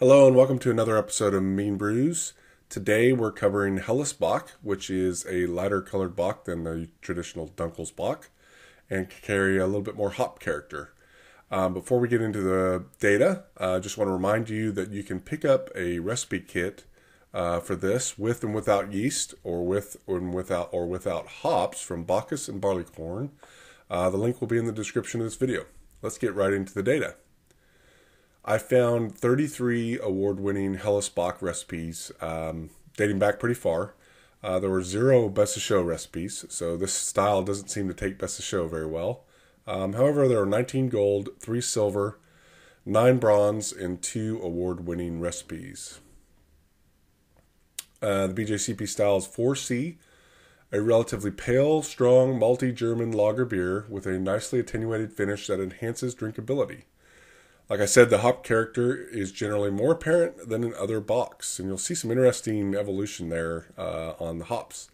Hello and welcome to another episode of Mean Brews. Today we're covering Helles Bock, which is a lighter colored Bock than the traditional Dunkles Bock and can carry a little bit more hop character. Um, before we get into the data, I uh, just want to remind you that you can pick up a recipe kit uh, for this with and without yeast or with or without or without hops from Bacchus and Barleycorn. Uh, the link will be in the description of this video. Let's get right into the data. I found 33 award-winning Helles Bock recipes um, dating back pretty far. Uh, there were zero Best of Show recipes, so this style doesn't seem to take Best of Show very well. Um, however, there are 19 gold, 3 silver, 9 bronze, and 2 award winning recipes. Uh, the BJCP style is 4C, a relatively pale, strong, malty German lager beer with a nicely attenuated finish that enhances drinkability. Like I said, the hop character is generally more apparent than in other bocks, and you'll see some interesting evolution there uh, on the hops.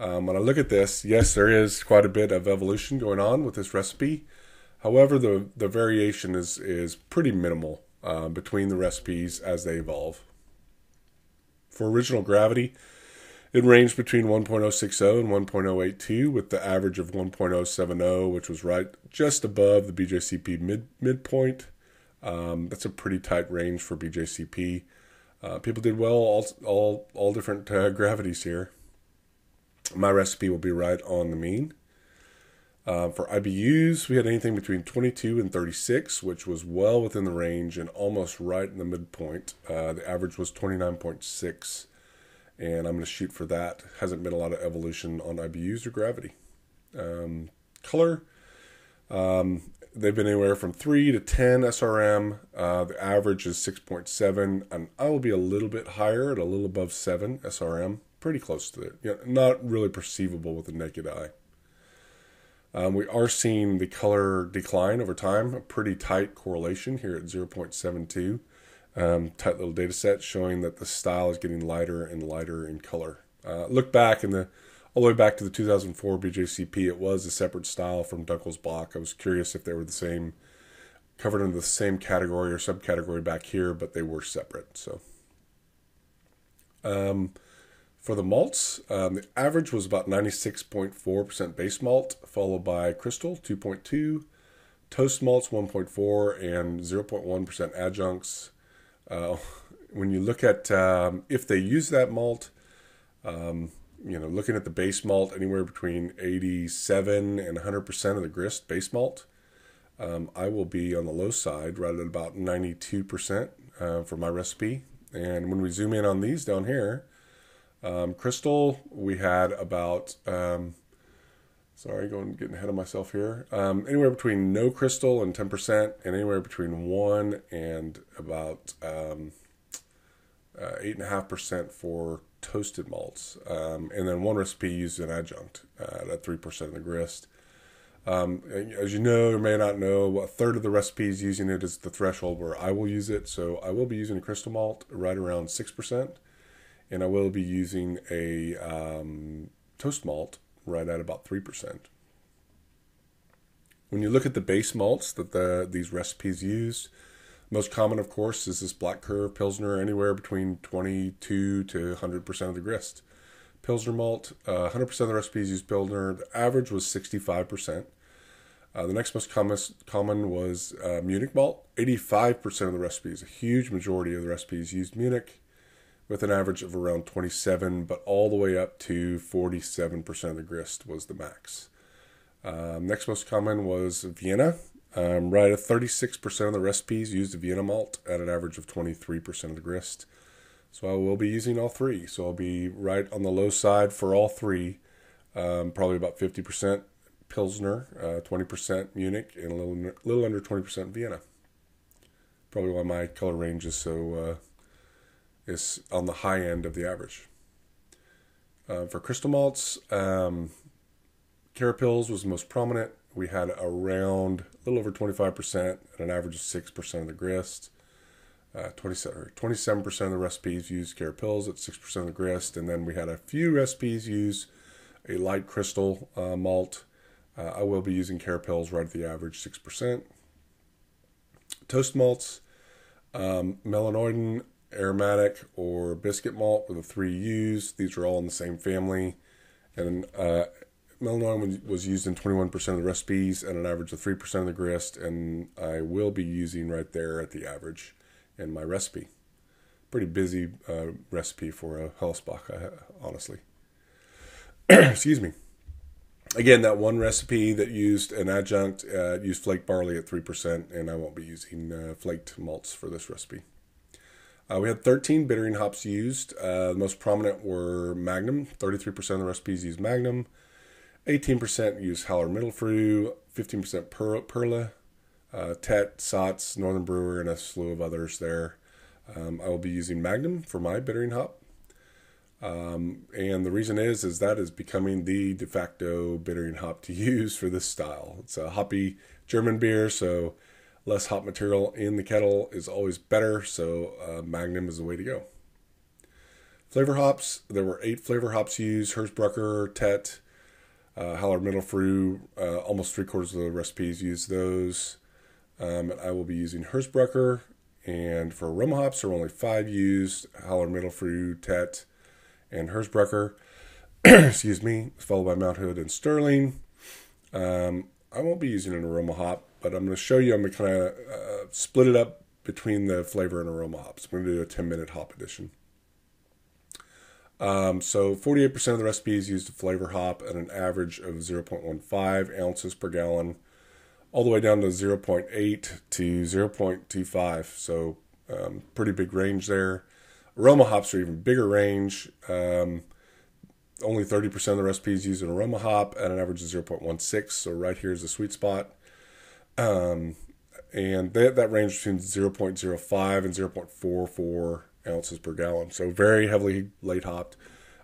Um, when I look at this, yes, there is quite a bit of evolution going on with this recipe. However, the, the variation is, is pretty minimal uh, between the recipes as they evolve. For original gravity, it ranged between 1.060 and 1.082 with the average of 1.070, which was right just above the BJCP mid, midpoint. Um, that's a pretty tight range for BJCP. Uh, people did well, all, all, all different uh, gravities here my recipe will be right on the mean. Uh, for IBUs, we had anything between 22 and 36, which was well within the range and almost right in the midpoint. Uh, the average was 29.6, and I'm going to shoot for that. Hasn't been a lot of evolution on IBUs or gravity. Um, color, um, they've been anywhere from 3 to 10 SRM. Uh, the average is 6.7, and I will be a little bit higher at a little above 7 SRM pretty close to it. You know, not really perceivable with the naked eye. Um, we are seeing the color decline over time, a pretty tight correlation here at 0.72. Um, tight little data set showing that the style is getting lighter and lighter in color. Uh, look back in the all the way back to the 2004 BJCP, it was a separate style from Dunkles Bock. I was curious if they were the same, covered under the same category or subcategory back here, but they were separate. So, um, for the malts, um, the average was about 96.4% base malt, followed by Crystal 2.2, Toast malts 1.4, and 0.1% adjuncts. Uh, when you look at um, if they use that malt, um, you know, looking at the base malt, anywhere between 87 and 100% of the grist base malt, um, I will be on the low side, right at about 92% uh, for my recipe. And when we zoom in on these down here, um, crystal, we had about, um, sorry, going getting ahead of myself here. Um, anywhere between no crystal and 10%, and anywhere between 1 and about um, uh, 8.5% for toasted malts. Um, and then one recipe used an adjunct uh, at 3% of the grist. Um, as you know or may not know, a third of the recipes using it is the threshold where I will use it. So I will be using a crystal malt right around 6% and I will be using a um, toast malt right at about 3%. When you look at the base malts that the, these recipes use, most common, of course, is this Black Curve Pilsner, anywhere between 22 to 100% of the grist. Pilsner malt, uh, 100% of the recipes use Pilsner. The average was 65%. Uh, the next most common, common was uh, Munich malt. 85% of the recipes, a huge majority of the recipes used Munich with an average of around 27, but all the way up to 47% of the grist was the max. Um, next most common was Vienna. Um, right at 36% of the recipes used Vienna malt at an average of 23% of the grist. So I will be using all three. So I'll be right on the low side for all three, um, probably about 50% Pilsner, uh, 20% Munich, and a little, little under 20% Vienna. Probably why my color range is so uh, is on the high end of the average. Uh, for crystal malts, um, Carapils was the most prominent. We had around a little over 25% at an average of 6% of the grist. Uh, 27, 27% of the recipes use Carapils at 6% of the grist. And then we had a few recipes use a light crystal uh, malt. Uh, I will be using Carapils right at the average 6%. Toast malts, Um, melanoidin, aromatic, or biscuit malt were the three used. These are all in the same family. And uh, melanoidin was used in 21% of the recipes and an average of 3% of the grist. And I will be using right there at the average in my recipe. Pretty busy uh, recipe for a Hellesbock, honestly. Excuse me. Again, that one recipe that used an adjunct uh, used flake barley at 3%, and I won't be using uh, flaked malts for this recipe. Uh, we had 13 bittering hops used. Uh, the most prominent were Magnum. 33% of the recipes used Magnum. 18% use Hallar Mittelfrüh. 15% per- Perla. Uh, Tet, Saaz, Northern Brewer, and a slew of others there. Um, I will be using Magnum for my bittering hop. Um, and the reason is, is that is becoming the de facto bittering hop to use for this style. It's a hoppy German beer, so less hop material in the kettle is always better. So uh, Magnum is the way to go. Flavor hops, there were eight flavor hops used: Hersbrucker, Tet, uh, Hallar Mittelfrüh. Uh, almost three quarters of the recipes use those. Um, I will be using Hersbrucker, and for aroma hops, there are only five used: Hallar Mittelfrüh, Tet and Hersbrucker, excuse me, followed by Mount Hood and Sterling. Um, I won't be using an aroma hop, but I'm going to show you. I'm going to kind of uh, split it up between the flavor and aroma hops. I'm going to do a 10 minute hop edition. Um, so 48% of the recipes used a flavor hop at an average of 0.15 ounces per gallon, all the way down to 0.8 to 0.25. So um, pretty big range there. Aroma hops are even bigger range. Um, only 30% of the recipes use an aroma hop at an average of 0.16. So right here is the sweet spot. Um, and that, that range between 0.05 and 0.44 ounces per gallon. So very heavily late hopped.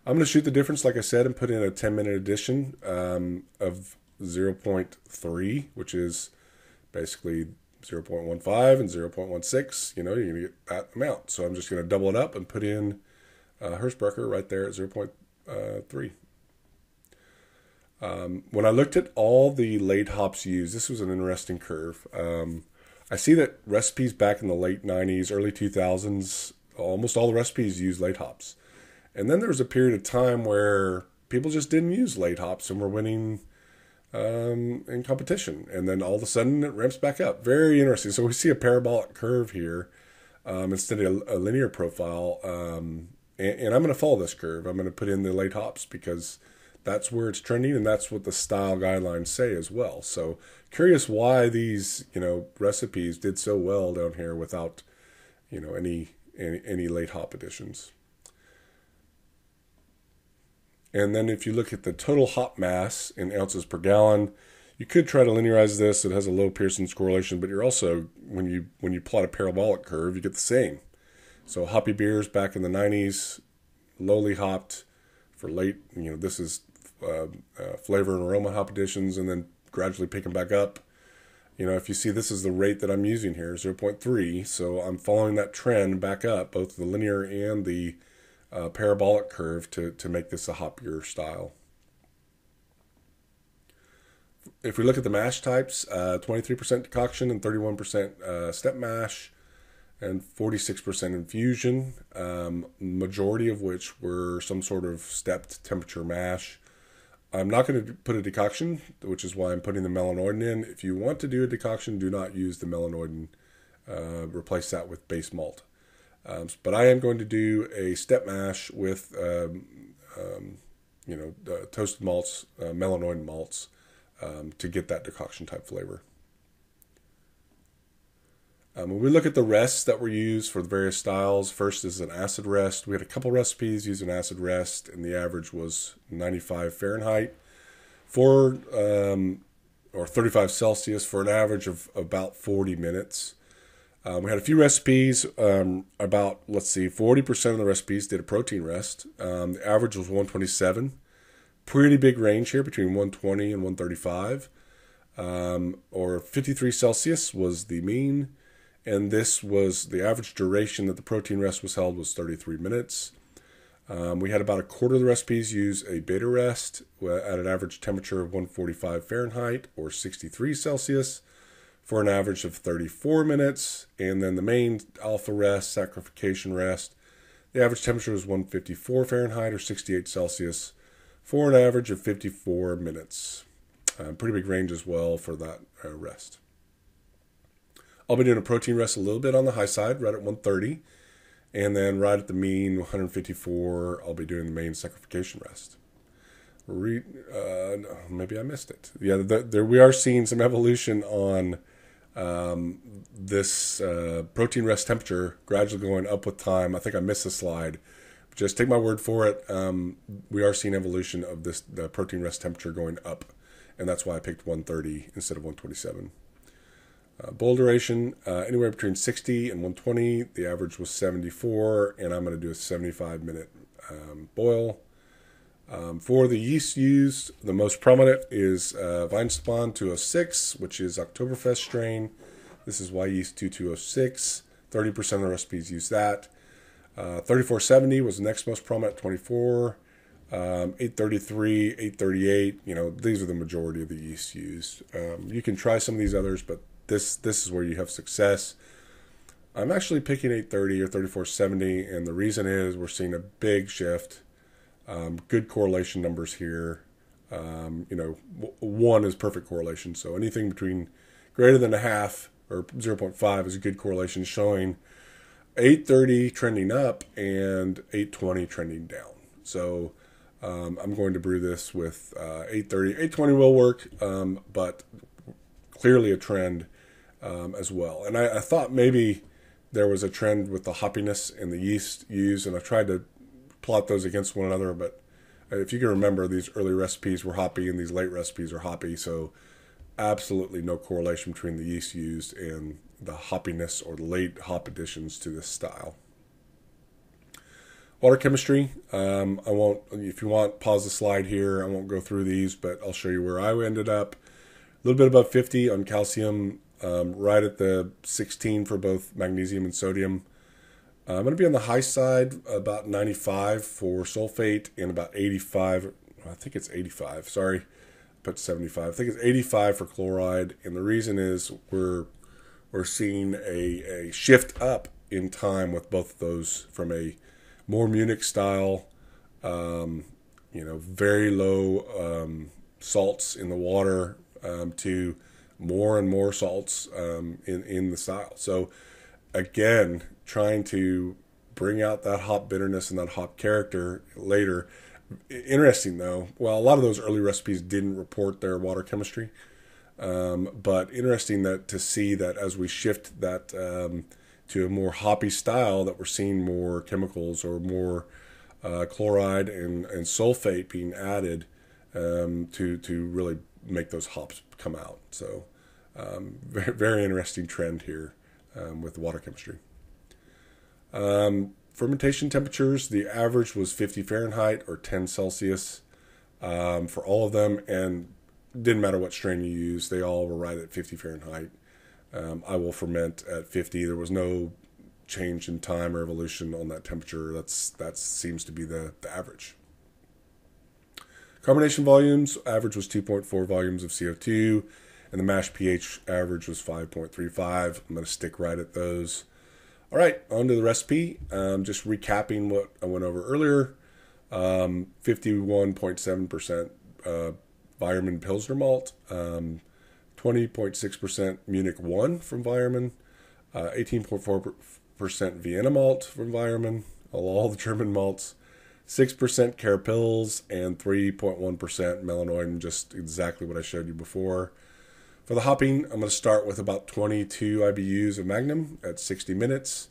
I'm going to shoot the difference, like I said, and put in a 10 minute addition um, of 0.3, which is basically 0.15 and 0.16, you know, you're going to get that amount. So I'm just going to double it up and put in uh, Hersbrucker right there at 0.3. Um, when I looked at all the late hops used, this was an interesting curve. Um, I see that recipes back in the late 90s, early 2000s, almost all the recipes use late hops. And then there was a period of time where people just didn't use late hops and were winning um, in competition. And then all of a sudden it ramps back up. Very interesting. So we see a parabolic curve here um, instead of a, linear profile. Um, and, and, I'm going to follow this curve. I'm going to put in the late hops because that's where it's trending and that's what the style guidelines say as well. So curious why these, you know, recipes did so well down here without, you know, any, any, any late hop additions. And then if you look at the total hop mass in ounces per gallon, you could try to linearize this. It has a low Pearson's correlation, but you're also when you when you plot a parabolic curve, you get the same. So hoppy beers back in the 90s, lowly hopped for late. You know, this is uh, uh, flavor and aroma hop additions, and then gradually picking back up. You know, if you see this is the rate that I'm using here, 0.3. So I'm following that trend back up, both the linear and the uh, parabolic curve to, to make this a hoppier style. If we look at the mash types, uh, 23% decoction and 31% uh, step mash and 46% infusion, um, majority of which were some sort of stepped temperature mash. I'm not going to put a decoction, which is why I'm putting the melanoidin in. If you want to do a decoction, do not use the melanoidin. Uh, replace that with base malt. Um, but I am going to do a step mash with, um, um, you know, uh, toasted malts, uh, melanoidin malts, um, to get that decoction type flavor. Um, when we look at the rests that were used for the various styles, first is an acid rest. We had a couple recipes using acid rest, and the average was 95 Fahrenheit for um, or 35 Celsius for an average of about 40 minutes. Um, we had a few recipes. Um, about let's see, forty percent of the recipes did a protein rest. Um, the average was one twenty seven. Pretty big range here between one twenty and one thirty five. Um, or fifty three Celsius was the mean, and this was the average duration that the protein rest was held was thirty three minutes. Um, we had about a quarter of the recipes use a beta rest at an average temperature of 145 Fahrenheit or 63 Celsius for an average of 34 minutes. And then the main alpha rest, saccharification rest, the average temperature was 154 Fahrenheit or 68 Celsius for an average of 54 minutes. Uh, pretty big range as well for that uh, rest. I'll be doing a protein rest a little bit on the high side, right at 130. And then right at the mean, 154, I'll be doing the main saccharification rest. Re, uh, no, maybe I missed it. Yeah, the, there we are seeing some evolution on um, this uh, protein rest temperature gradually going up with time. I think I missed the slide. Just take my word for it. Um, we are seeing evolution of this the protein rest temperature going up, and that's why I picked 130 instead of 127. Uh, boil duration uh, anywhere between 60 and 120. The average was 74, and I'm going to do a 75 minute um, boil. Um, for the yeast used, the most prominent is uh, Weihenstephan 206, which is Oktoberfest strain. This is Wyeast 2206. 30% of the recipes use that. Uh, 3470 was the next most prominent, 24. Um, 833, 838, you know, these are the majority of the yeast used. Um, you can try some of these others, but this this is where you have success. I'm actually picking 830 or 3470, and the reason is we're seeing a big shift. Um, good correlation numbers here. Um, you know, w- one is perfect correlation, so anything between greater than a half or 0.5 is a good correlation, showing 830 trending up and 820 trending down. So um, I'm going to brew this with uh, 830. 820 will work, um, but clearly a trend um, as well. And I, I, thought maybe there was a trend with the hoppiness in the yeast used, and I tried to plot those against one another. But if you can remember, these early recipes were hoppy and these late recipes are hoppy. So absolutely no correlation between the yeast used and the hoppiness or late hop additions to this style. Water chemistry. Um, I won't. If you want, pause the slide here. I won't go through these, but I'll show you where I ended up. A little bit above 50 on calcium um, right at the 16 for both magnesium and sodium. Uh, I'm going to be on the high side, about 95 for sulfate and about 85. I think it's 85. Sorry, put 75. I think it's 85 for chloride, and the reason is we're we're seeing a, a shift up in time with both of those from a more Munich style, um, you know, very low um, salts in the water um, to more and more salts um, in in the style. So again, trying to bring out that hop bitterness and that hop character later. Interesting though. Well, a lot of those early recipes didn't report their water chemistry, um, but interesting that to see that as we shift that um, to a more hoppy style, that we're seeing more chemicals or more uh, chloride and, and sulfate being added um, to to really make those hops come out. So, um, very, very interesting trend here um, with water chemistry. Um, fermentation temperatures, the average was 50 Fahrenheit or 10 Celsius um, for all of them, and didn't matter what strain you use, they all were right at 50 Fahrenheit. Um, I will ferment at 50. There was no change in time or evolution on that temperature. That's that seems to be the, the average. Carbonation volumes, average was 2.4 volumes of CO2, and the mash pH average was 5.35. I'm going to stick right at those. All right, on to the recipe. Um, just recapping what I went over earlier. Um, 51.7% uh, Weyermann Pilsner malt, um, 20.6% Munich 1 from Weyermann, uh, 18.4% Vienna malt from Weyermann, all the German malts, 6% Carapils, and 3.1% Melanoidin, just exactly what I showed you before. For the hopping, I'm going to start with about 22 IBUs of Magnum at 60 minutes.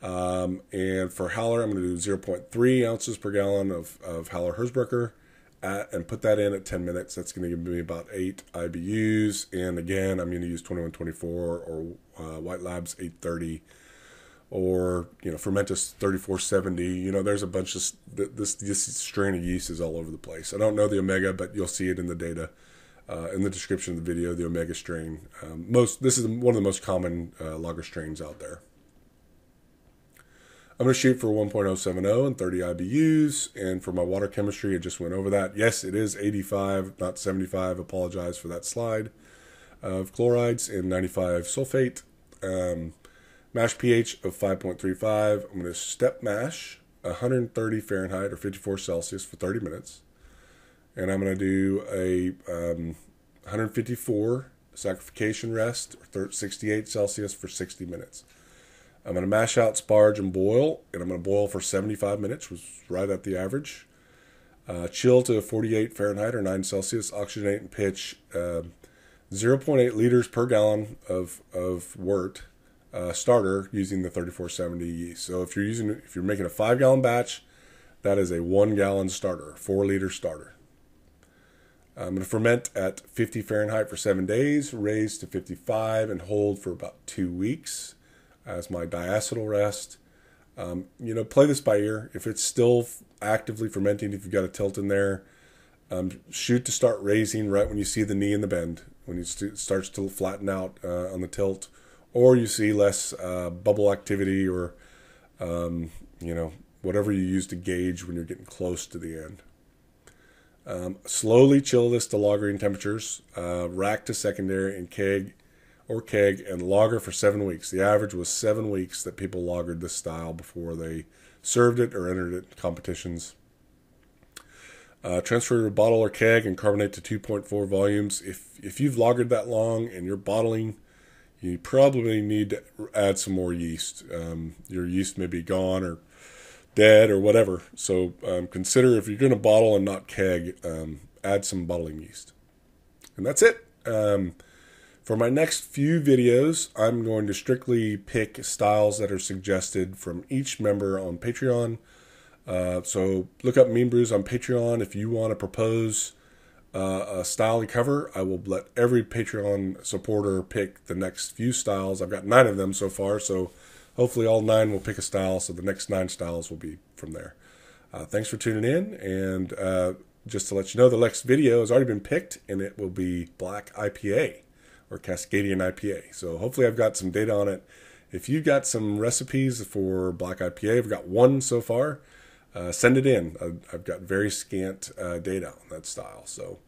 Um, and for Haller, I'm going to do 0.3 ounces per gallon of, of Haller Hersbrucker at, and put that in at 10 minutes. That's going to give me about 8 IBUs. And again, I'm going to use 2124 or uh, White Labs 830 or you know Fermentis 3470 you know there's a bunch of this this strain of yeast is all over the place. I don't know the omega but you'll see it in the data uh, in the description of the video the omega strain. Um, most this is one of the most common uh, lager strains out there. I'm going to shoot for 1.070 and 30 ibus and for my water chemistry i just went over that. Yes it is 85 not 75 apologize for that slide of chlorides and 95 sulfate. Um, mash pH of 5.35. I'm going to step mash 130 Fahrenheit or 54 Celsius for 30 minutes. And I'm going to do a um, 154 saccharification rest or 68 Celsius for 60 minutes. I'm going to mash out sparge and boil, and I'm going to boil for 75 minutes, which is right at the average. Uh, chill to 48 Fahrenheit or 9 Celsius. Oxygenate and pitch uh, 0.8 liters per gallon of of wort uh, starter using the 3470 yeast. So if you're using if you're making a five gallon batch, that is a one gallon starter, four liter starter. I'm going to ferment at 50 Fahrenheit for seven days, raise to 55, and hold for about two weeks as my diacetyl rest. Um, you know, play this by ear. If it's still actively fermenting, if you've got a tilt in there, um, shoot to start raising right when you see the knee in the bend, when it starts to flatten out uh, on the tilt, or you see less uh, bubble activity, or um, you know whatever you use to gauge when you're getting close to the end. Um, slowly chill this to lagering temperatures, uh, rack to secondary, and keg or keg and lager for seven weeks. The average was seven weeks that people lagered this style before they served it or entered it in competitions. Uh, transfer your bottle or keg and carbonate to 2.4 volumes. If if you've lagered that long and you're bottling, you probably need to add some more yeast. Um, your yeast may be gone or dead or whatever. So um, consider if you're going to bottle and not keg, um, add some bottling yeast. And that's it. Um, for my next few videos, I'm going to strictly pick styles that are suggested from each member on Patreon. Uh, so look up Mean Brews on Patreon if you want to propose uh, a style to cover. I will let every Patreon supporter pick the next few styles. I've got nine of them so far, so hopefully all nine will pick a style. So the next nine styles will be from there. Uh, thanks for tuning in, and uh, just to let you know, the next video has already been picked, and it will be Black IPA or Cascadian IPA. So hopefully I've got some data on it. If you've got some recipes for black IPA, I've got one so far. Uh, send it in. I've got very scant uh, data on that style. So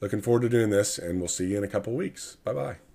looking forward to doing this, and we'll see you in a couple weeks. Bye bye.